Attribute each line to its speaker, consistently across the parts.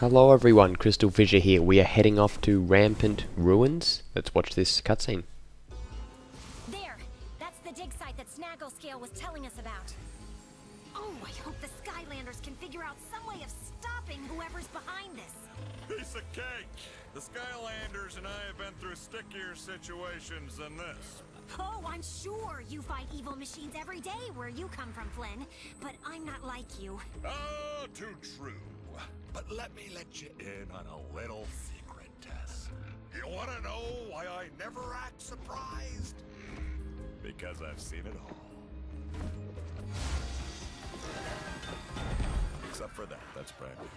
Speaker 1: Hello everyone, Crystal Fissure here. We are heading off to Rampant Ruins. Let's watch this cutscene.
Speaker 2: There! That's the dig site that Snagglescale was telling us about. Oh, I hope the Skylanders can figure out some way of stopping whoever's behind this.
Speaker 3: Piece of cake! The Skylanders and I have been through stickier situations than this.
Speaker 2: Oh, I'm sure you fight evil machines every day where you come from, Flynn. But I'm not like you.
Speaker 3: Oh, too true. But let me let you in on a little secret, Tess. You want to know why I never act surprised? Because I've seen it all. Except for that, that's brand new.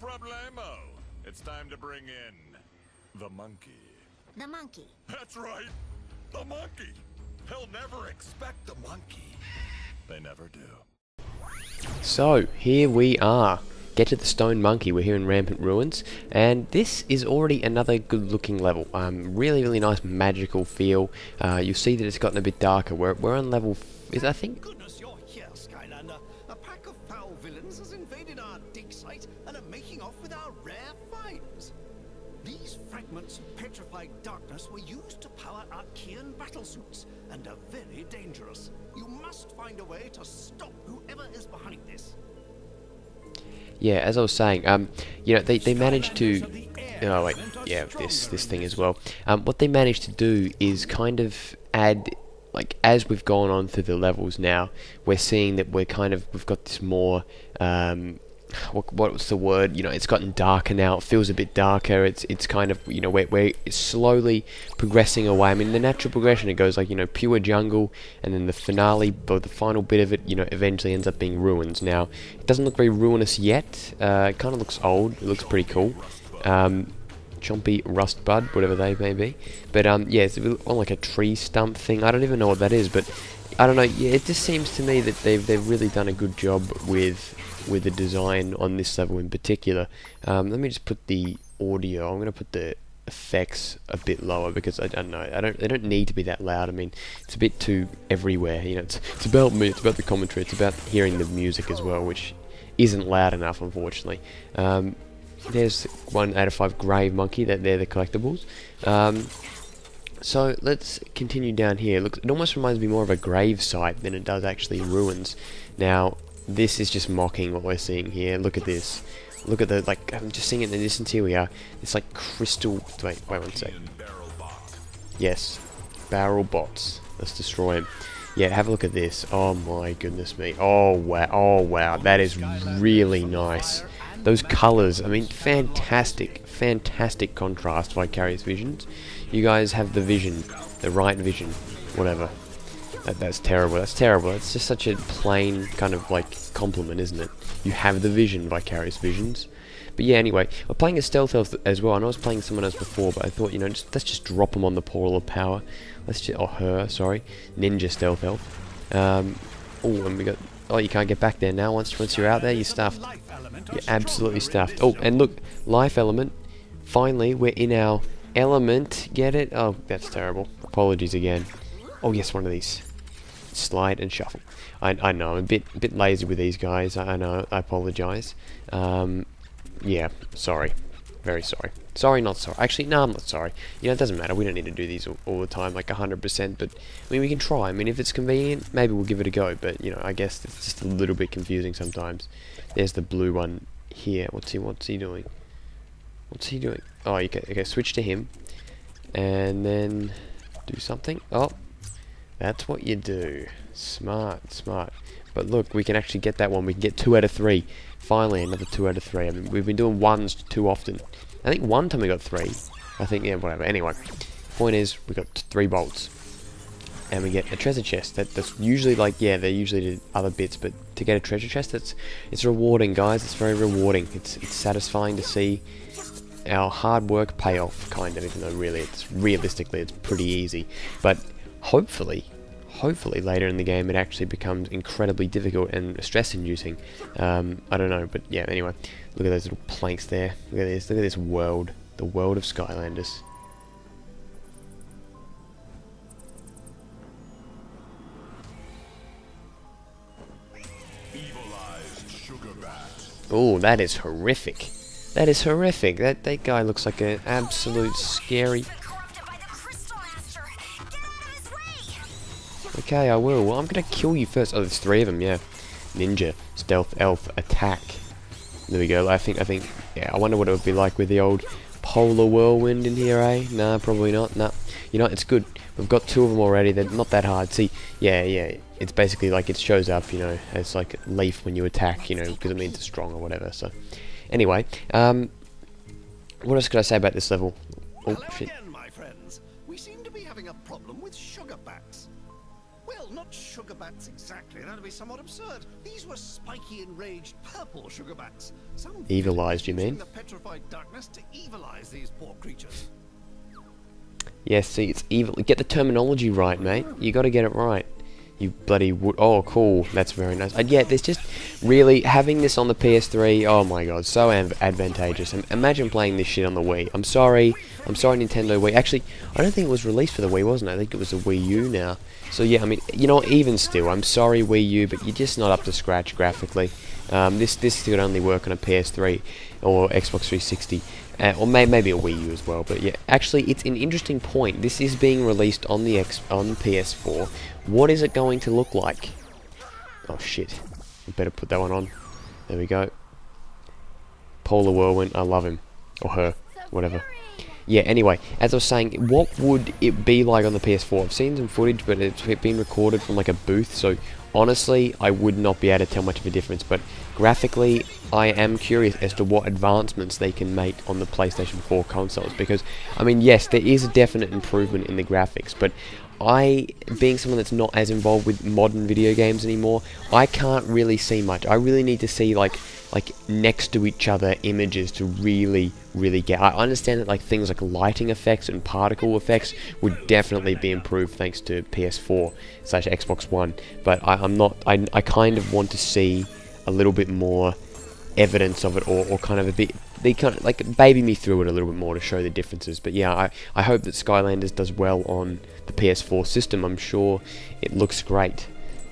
Speaker 3: Problemo. It's time to bring in the monkey.
Speaker 2: The monkey.
Speaker 3: That's right, the monkey. He'll never expect the monkey. They never do.
Speaker 1: So, here we are. Get to the Stone Monkey. We're here in Rampant Ruins, and this is already another good-looking level. Um, really, really nice magical feel. Uh, you'll see that it's gotten a bit darker. We're, we're on level, f- is I think,
Speaker 4: fragments of petrified darkness were used to power Arkeyan battlesuits and are very dangerous. You must find a way to stop whoever is behind this.
Speaker 1: yeah, as I was saying, um, you know, they, they managed to, oh wait, yeah, this, this thing as well. Um, what they managed to do is kind of add, like, as we've gone on through the levels now, we're seeing that we're kind of, we've got this more, um, what, what was the word? You know, it's gotten darker now. It feels a bit darker. It's it's kind of you know we're, we're slowly progressing away. I mean, the natural progression it goes like you know pure jungle, and then the finale, but the final bit of it, you know, eventually ends up being ruins. Now, it doesn't look very ruinous yet. Uh, it kind of looks old. It looks pretty cool. Um, chompy rust bud, whatever they may be. But um, yeah, it's on like a tree stump thing. I don't even know what that is, but I don't know. Yeah, it just seems to me that they've they've really done a good job with with the design on this level in particular. Um, let me just put the audio. I'm going to put the effects a bit lower because I, don't know. I don't. They don't need to be that loud. I mean, it's a bit too everywhere. You know, it's it's about me. It's about the commentary. It's about hearing the music as well, which isn't loud enough, unfortunately. Um, there's one out of five grave monkey. That they're the collectibles. Um, so let's continue down here. Look, it almost reminds me more of a grave site than it does actually ruins. Now, this is just mocking what we're seeing here. Look at this. Look at the like. I'm just seeing it in the distance. Here we are. It's like crystal. Wait, wait one sec. Yes, barrel bots. Let's destroy him. Yeah, have a look at this. Oh my goodness me. Oh wow. Oh wow. That is really nice. Those colours. I mean, fantastic, fantastic contrast. Vicarious visions. You guys have the vision, the right vision, whatever. That, that's terrible. That's terrible. That's just such a plain kind of like compliment, isn't it? You have the vision, Vicarious Visions. But yeah, anyway, we're playing a stealth elf as well. I know I was playing someone else before, but I thought, you know, just, let's just drop him on the portal of power. Let's just, or her, sorry, ninja stealth elf. Um, oh, and we got, oh, you can't get back there now. Once once you're out there, you're stuffed. You're absolutely stuffed. Oh, and look, life element. Finally, we're in our element. Get it? Oh, that's terrible. Apologies again. Oh yes, one of these. Slide and shuffle. I, I know, I'm a bit a bit lazy with these guys. I, I know. I apologise. Um, yeah, sorry. Very sorry. Sorry, not sorry. Actually, no, I'm not sorry. You know, it doesn't matter. We don't need to do these all, all the time, like 100%. But, I mean, we can try. I mean, if it's convenient, maybe we'll give it a go. But, you know, I guess it's just a little bit confusing sometimes. There's the blue one here. What's he, what's he doing? What's he doing? Oh, okay, okay, switch to him. And then do something. Oh, that's what you do. Smart, smart. But look, we can actually get that one. We can get two out of three. Finally, another two out of three. I mean, we've been doing ones too often. I think one time we got three. I think, yeah, whatever. Anyway, point is, we got three bolts. And we get a treasure chest. That, that's usually like, yeah, they're usually other bits, but to get a treasure chest, it's it's rewarding, guys. It's very rewarding. It's it's satisfying to see our hard work pay off, kind of, even though really, it's realistically, it's pretty easy. But hopefully, hopefully later in the game it actually becomes incredibly difficult and stress-inducing. Um, I don't know, but yeah. Anyway, look at those little planks there. Look at this. Look at this world. The world of Skylanders. Oh, that is horrific. That is horrific. That that guy looks like an absolute scary. Okay, I will. Well, I'm gonna kill you first. Oh, there's three of them. Yeah, ninja, stealth, elf, attack. There we go. I think. I think. Yeah. I wonder what it would be like with the old polar whirlwind in here, eh? Nah, probably not. Nah. You know, it's good. We've got two of them already. They're not that hard. See, yeah, yeah. It's basically like it shows up, you know, as like leaf when you attack, you know, because it means it's strong or whatever. So, anyway, um, what else could I say about this level? Oh shit.
Speaker 4: Be somewhat absurd. These were spiky, enraged purple sugar bats. Some
Speaker 1: Evilized, you mean?
Speaker 4: The petrified darkness to evilize these poor creatures.
Speaker 1: Yes, see, it's evil. Get the terminology right, mate. You got to get it right. You bloody wood. Oh, cool. That's very nice. And yeah, there's just really having this on the PS3. Oh my god, so advantageous. Im- Imagine playing this shit on the Wii. I'm sorry. I'm sorry, Nintendo Wii. Actually, I don't think it was released for the Wii, wasn't it? I think it was a Wii U now. So yeah, I mean, you know, even still, I'm sorry, Wii U, but you're just not up to scratch graphically. Um, this this could only work on a PS3 or Xbox 360. Uh, or may, maybe a Wii U as well, but yeah. Actually, it's an interesting point. This is being released on the X on PS4. What is it going to look like? Oh shit! I better put that one on. There we go. Polar Whirlwind. I love him or her, whatever. Yeah. Anyway, as I was saying, what would it be like on the PS4? I've seen some footage, but it's been recorded from like a booth, so honestly, I would not be able to tell much of a difference. But graphically, I am curious as to what advancements they can make on the PlayStation 4 consoles. Because, I mean, yes, there is a definite improvement in the graphics, but I, being someone that's not as involved with modern video games anymore, I can't really see much. I really need to see like like next to each other images to really really get. I understand that like things like lighting effects and particle effects would definitely be improved thanks to PS4 slash Xbox One, but I, I'm not. I I kind of want to see a little bit more evidence of it or, or kind of a bit they kind of like baby me through it a little bit more to show the differences. But yeah I, I hope that Skylanders does well on the PS4 system. I'm sure it looks great.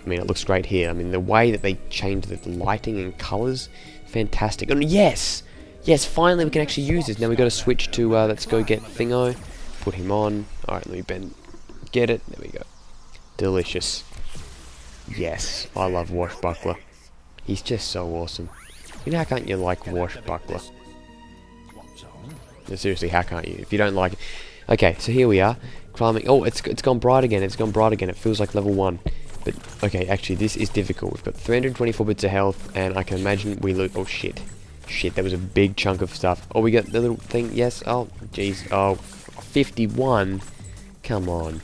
Speaker 1: I mean it looks great here. I mean the way that they change the lighting and colors fantastic. And yes yes finally we can actually use this. Now we've got to switch to uh, let's go get Thingo. Put him on. Alright let me bend get it. There we go. Delicious. Yes I love Wash Buckler he's just so awesome you know how can't you like Wash Buckler no, seriously, how can't you? If you don't like it. Okay, so here we are. Climbing. Oh, it's, it's gone bright again. It's gone bright again. It feels like level 1. But, okay, actually, this is difficult. We've got 324 bits of health, and I can imagine we loot... Oh, shit. Shit, that was a big chunk of stuff. Oh, we got the little thing. Yes. Oh, jeez. Oh, 51. Come on.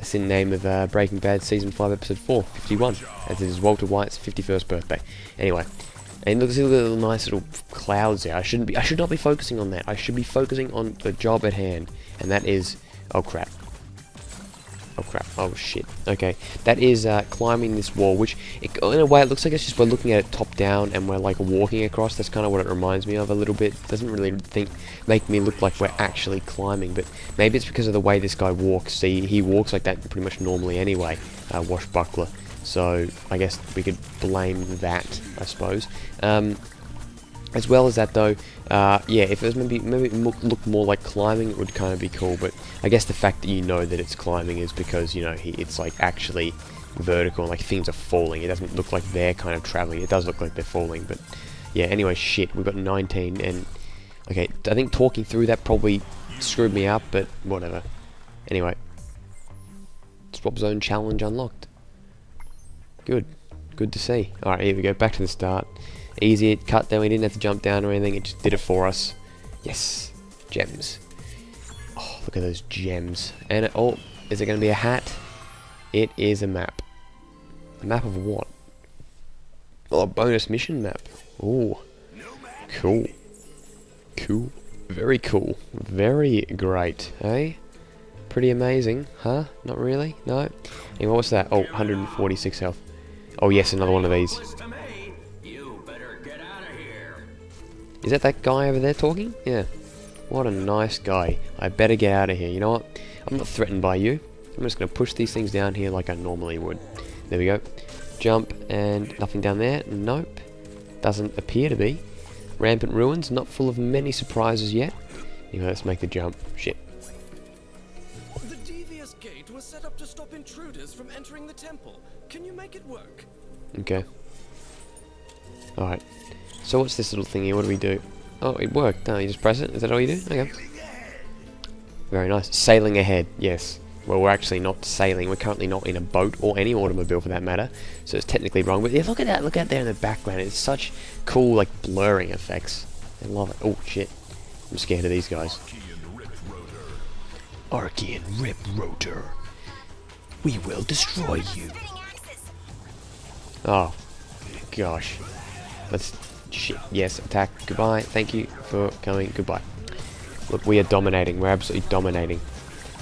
Speaker 1: That's in the name of uh, Breaking Bad Season 5, Episode 4. 51. As it is Walter White's 51st birthday. Anyway. And look, see the little nice little clouds there. I shouldn't be. I should not be focusing on that. I should be focusing on the job at hand, and that is. Oh crap. Oh crap. Oh shit. Okay, that is uh, climbing this wall, which it, in a way it looks like it's just we're looking at it top down and we're like walking across. That's kind of what it reminds me of a little bit. Doesn't really think make me look like we're actually climbing, but maybe it's because of the way this guy walks. See, he walks like that pretty much normally anyway. Uh, Wash Buckler. So I guess we could blame that, I suppose. Um, as well as that, though, uh, yeah, if it was maybe maybe look more like climbing, it would kind of be cool. But I guess the fact that you know that it's climbing is because you know he, it's like actually vertical and like things are falling. It doesn't look like they're kind of traveling. It does look like they're falling, but yeah. Anyway, shit, we've got 19, and okay, I think talking through that probably screwed me up, but whatever. Anyway, swap zone challenge unlocked. Good. Good to see. Alright, here we go. Back to the start. Easy cut then. We didn't have to jump down or anything. It just did it for us. Yes. Gems. Oh, look at those gems. And, it, oh, is it going to be a hat? It is a map. A map of what? Oh, a bonus mission map. Ooh. Cool. Cool. Very cool. Very great, eh? Pretty amazing, huh? Not really? No? Anyway, what's that? Oh, 146 health. Oh yes, another one of these. Is that that guy over there talking? Yeah. What a nice guy. I better get out of here. You know what? I'm not threatened by you. I'm just going to push these things down here like I normally would. There we go. Jump, and nothing down there. Nope. Doesn't appear to be. Rampant ruins, not full of many surprises yet. Anyway, let's make the jump. Shit.
Speaker 5: The devious gate was set up to stop intruders from entering the temple. Can you make it work?
Speaker 1: Okay. Alright. So what's this little thing here? What do we do? Oh, it worked. You just press it. Is that all you do? Okay. Very nice. Sailing ahead. Yes. Well, we're actually not sailing. We're currently not in a boat or any automobile for that matter. So it's technically wrong. But yeah, look at that. Look out there in the background. It's such cool, like, blurring effects. I love it. Oh, shit. I'm scared of these guys. Arkeyan Rip Rotor. We will destroy you. Oh, gosh. Let's... Shit. Yes, attack. Goodbye. Thank you for coming. Goodbye. Look, we are dominating. We're absolutely dominating.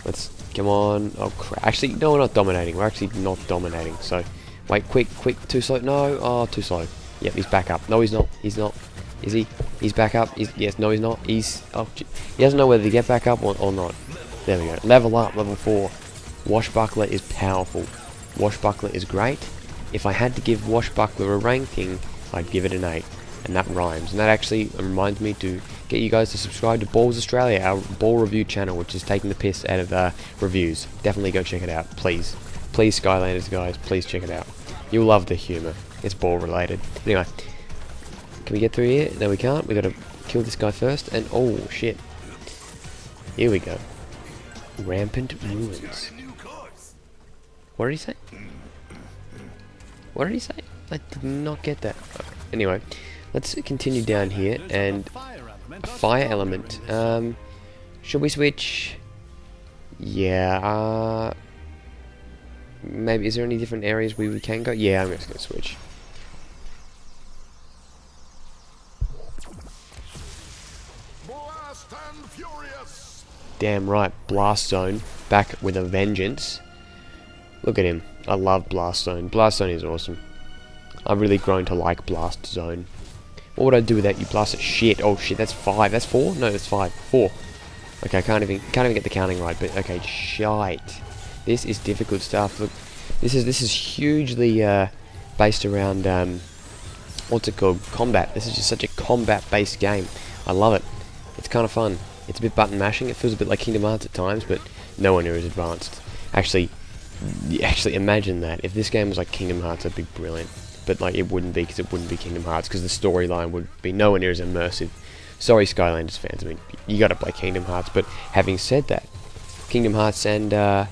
Speaker 1: Let's... Come on. Oh, crap. Actually, no, we're not dominating. We're actually not dominating. So, wait, quick, quick. Too slow. No. Oh, too slow. Yep, he's back up. No, he's not. He's not. Is he? He's back up. He's, yes, no, he's not. He's... Oh, he doesn't know whether to get back up or, or not. There we go. Level up. Level 4. Wash Buckler is powerful. Wash Buckler is great. If I had to give Wash Buckler a ranking, I'd give it an 8. And that rhymes. And that actually reminds me to get you guys to subscribe to Balls Australia, our ball review channel, which is taking the piss out of uh, reviews. Definitely go check it out, please. Please, Skylanders guys, please check it out. You'll love the humour. It's ball related. Anyway, can we get through here? No, we can't. We gotta kill this guy first. And oh shit, here we go. Rampant ruins. What did he say? What did he say? I did not get that. Anyway, let's continue down here and
Speaker 4: Fire element.
Speaker 1: a fire element. Um, should we switch? Yeah. Uh, maybe is there any different areas we, we can go? Yeah, I'm just gonna switch.
Speaker 3: Blast and furious!
Speaker 1: Damn right, Blast Zone back with a vengeance. Look at him. I love Blast Zone. Blast Zone is awesome. I've really grown to like Blast Zone. What would I do with that, you, Blast? Shit. Oh shit. That's five. That's four. No, that's five. Four. Okay, I can't even can't even get the counting right. But okay, shite. This is difficult stuff. Look, this is this is hugely uh, based around um, what's it called? Combat. This is just such a combat-based game. I love it. It's kind of fun. It's a bit button mashing. It feels a bit like Kingdom Hearts at times, but nowhere near as advanced. Actually, actually imagine that if this game was like Kingdom Hearts, it'd be brilliant. But like it wouldn't be because it wouldn't be Kingdom Hearts because the storyline would be nowhere near as immersive. Sorry, Skylanders fans. I mean, you got to play Kingdom Hearts. But having said that, Kingdom Hearts and uh,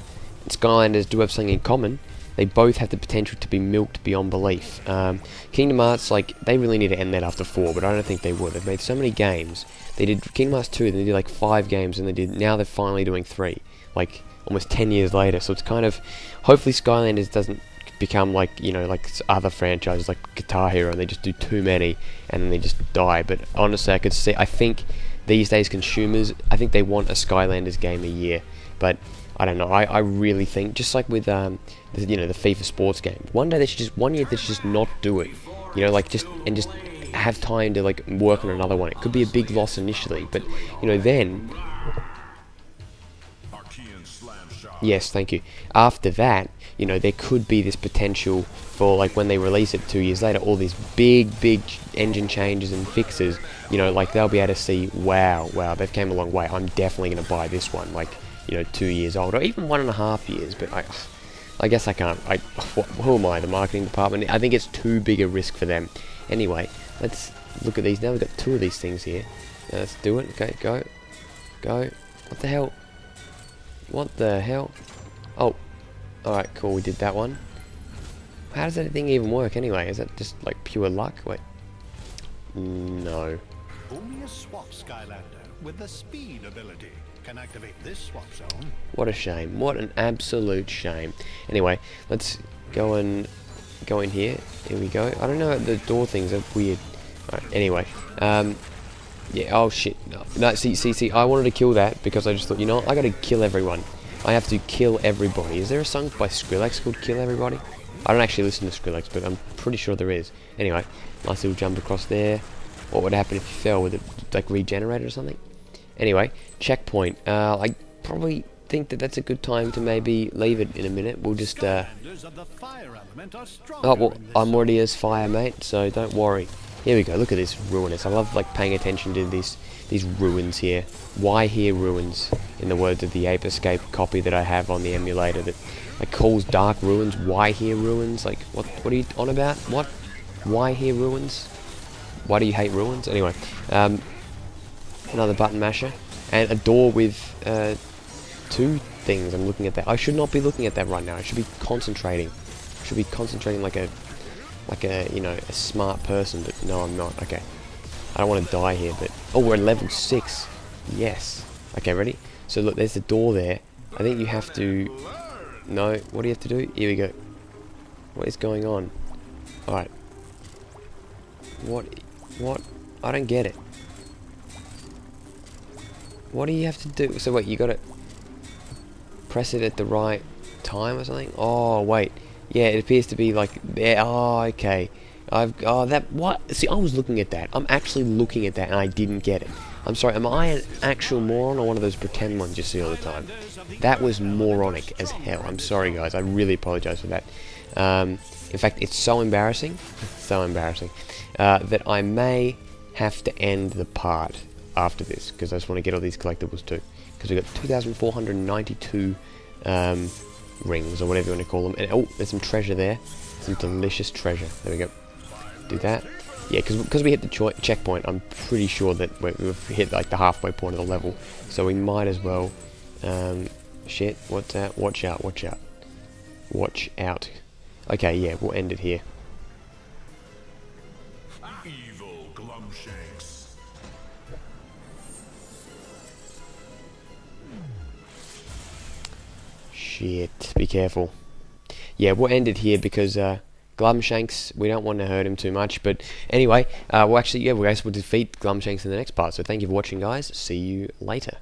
Speaker 1: Skylanders do have something in common. They both have the potential to be milked beyond belief. Um, Kingdom Hearts, like, they really need to end that after four, but I don't think they would. They've made so many games. They did Kingdom Hearts 2, then they did like five games, and they did now they're finally doing three. Like, almost 10 years later. So it's kind of. Hopefully, Skylanders doesn't become like, you know, like other franchises like Guitar Hero, and they just do too many, and then they just die. But honestly, I could see. I think these days, consumers, I think they want a Skylanders game a year. But I don't know. I, I really think just like with um, the, you know, the FIFA sports game. One day they should just one year they should just not do it. You know, like just and just have time to like work on another one. It could be a big loss initially, but you know then
Speaker 3: Arkeyan slam shot.
Speaker 1: Yes, thank you. After that, you know, there could be this potential for like when they release it two years later, all these big, big engine changes and fixes. You know, like they'll be able to see, wow, wow, they've came a long way. I'm definitely going to buy this one. Like, you know, two years old or even one and a half years. But I, I guess I can't. I, who am I? The marketing department. I think it's too big a risk for them. Anyway, let's look at these now. We've got two of these things here. Now let's do it. Okay, go, go. What the hell? What the hell? Oh, alright, cool, we did that one. How does that thing even work anyway? Is that just like pure luck? Wait. No.
Speaker 4: Only a swap Skylander with the speed ability can activate this swap zone.
Speaker 1: What a shame. What an absolute shame. Anyway, let's go and go in here. Here we go. I don't know, the door things are weird. Alright, anyway. Um, yeah, oh shit. No, no, see, see, see, I wanted to kill that because I just thought, you know, what, I gotta kill everyone. I have to kill everybody. Is there a song by Skrillex called Kill Everybody? I don't actually listen to Skrillex, but I'm pretty sure there is. Anyway, nice little jump across there. What would happen if you fell? Would it like regenerate or something? Anyway, checkpoint. Uh, I probably think that that's a good time to maybe leave it in a minute. We'll just. Uh,
Speaker 4: Skylanders of the fire element are stronger
Speaker 1: oh well, I'm already as fire, mate. So don't worry. Here we go. Look at this ruinous. I love like paying attention to these these ruins here. Why here ruins? In the words of the Ape Escape copy that I have on the emulator that like calls dark ruins. Why here ruins? Like what? What are you on about? What? Why here ruins? Why do you hate ruins? Anyway, um, another button masher and a door with uh, two things. I'm looking at that. I should not be looking at that right now. I should be concentrating. I should be concentrating like a like a you know a smart person. But no, I'm not. Okay. I don't want to die here, but oh, we're at level six. Yes. Okay, ready? So look, there's the door there. I think you have to. No, what do you have to do? Here we go. What is going on? All right. What? What? I don't get it. What do you have to do? So wait, you got to press it at the right time or something? Oh wait, yeah, it appears to be like there. Oh, okay. I've oh that what? See, I was looking at that. I'm actually looking at that, and I didn't get it. I'm sorry. Am I an actual moron or one of those pretend ones you see all the time? That was moronic as hell. I'm sorry, guys. I really apologize for that. Um, in fact, it's so embarrassing, so embarrassing, uh, that I may have to end the part after this because I just want to get all these collectibles too. Because we've got 2,492 um, rings or whatever you want to call them. And oh, there's some treasure there. Some delicious treasure. There we go. Do that. Yeah, because because we hit the checkpoint, I'm pretty sure that we- we've hit like the halfway point of the level. So we might as well. Um, shit, what's that? Watch out, watch out. Watch out. Okay, yeah, we'll end it here.
Speaker 3: Evil Glumshanks.
Speaker 1: Shit, be careful. Yeah, we'll end it here because uh, Glumshanks, we don't want to hurt him too much. But anyway, uh, well, actually, yeah, we're guys will defeat Glumshanks in the next part. So thank you for watching, guys. See you later.